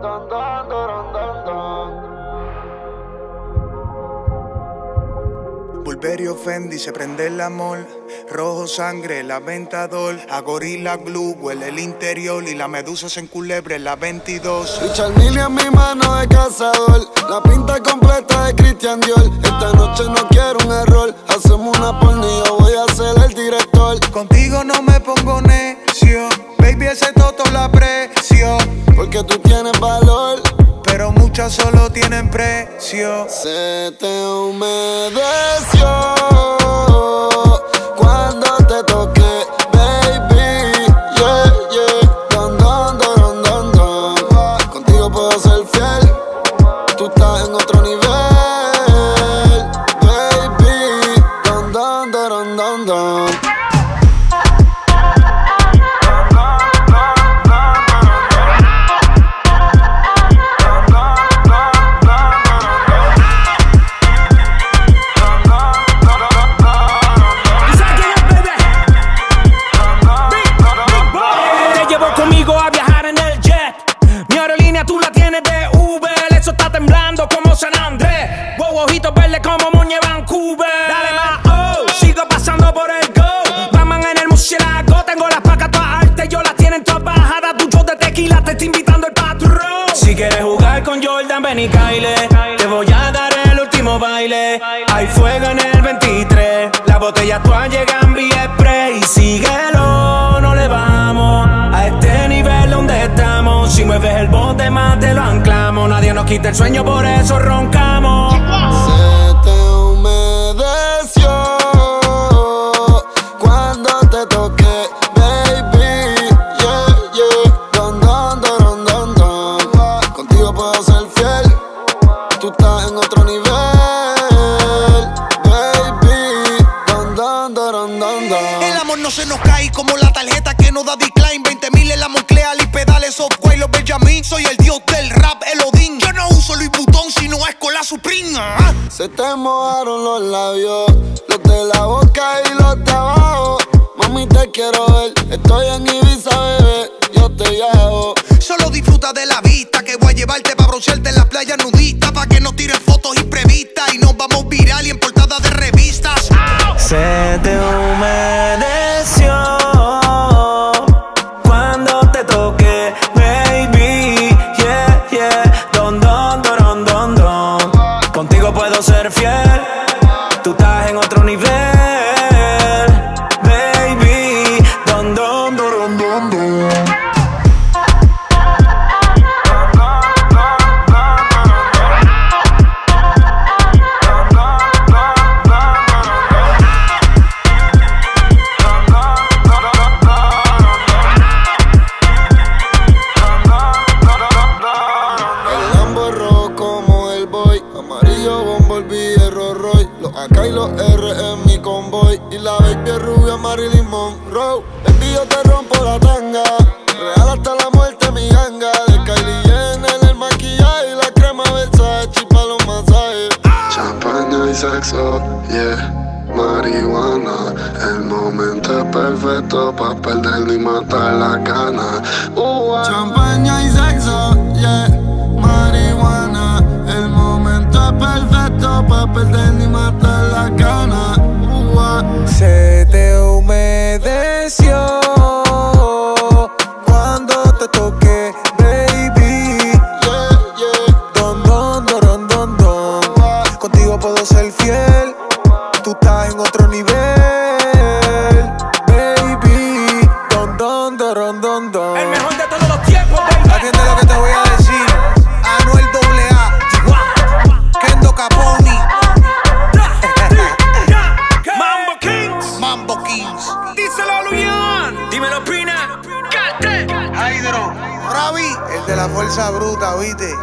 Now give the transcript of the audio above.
Dun, dun, se prende el amor. Rojo sangre, la ventador. A gorila glue, huele el interior. Y la medusa se enculebre en la 22. Richard Mille en mi mano de cazador. La pinta completa de Christian Dior. Esta noche no quiero un error. Hacemos una porno y yo voy a ser el director. Contigo no me pongo necio. Baby, ese toto la aprecio. Porque tú tienes solo tienen precio. Se te humedeció tienes de Uber. Eso está temblando como San Andrés. Wow, ojitos verdes como Moñe Vancouver. Dale más, oh. Sigo pasando por el go. Batman en el murciélago. Tengo las placas todas altas. Yo las tienen todas bajadas. Tuyo de tequila te está invitando el patrón. Si quieres jugar con Jordan, ven y caile. Te voy a dar el último baile. Hay fuego en el 23. Las botellas todas llegan vía spray. Síguelo, quita el sueño, por eso roncamos. Se te humedeció cuando te toqué, baby. Yeah, yeah. Don, don, don, don, don. Contigo puedo ser fiel. Tú estás en otro nivel, baby. Don, don, don, don, don. El amor no se nos cae como la tarjeta que nos da decline. 20 mil en la Monclea, y pedales software, los Benjamin. Soy el dios del rap, el Odín. Se te mojaron los labios, los de la boca y los de abajo. Mami, te quiero ver. Estoy en Ibiza, bebé. Yo te llevo. Solo disfruta de la vista que voy a llevarte para broncearte en la playa nudista. Pa' que no tiren fotos y en otro nivel, baby. Don, don, don, don, don. Amarillo Bumblebee, el AK y los R en mi convoy. Y la baby es rubia Marilyn Monroe. Baby, yo te rompo la tanga. Real hasta la muerte, mi ganga. De Kylie Jenner, el maquillaje y la crema Versace pa' los masajes. Champaña y sexo, yeah. Marihuana, el momento es perfecto pa' perder ni matar la gana. Uh, de la fuerza bruta, ¿viste?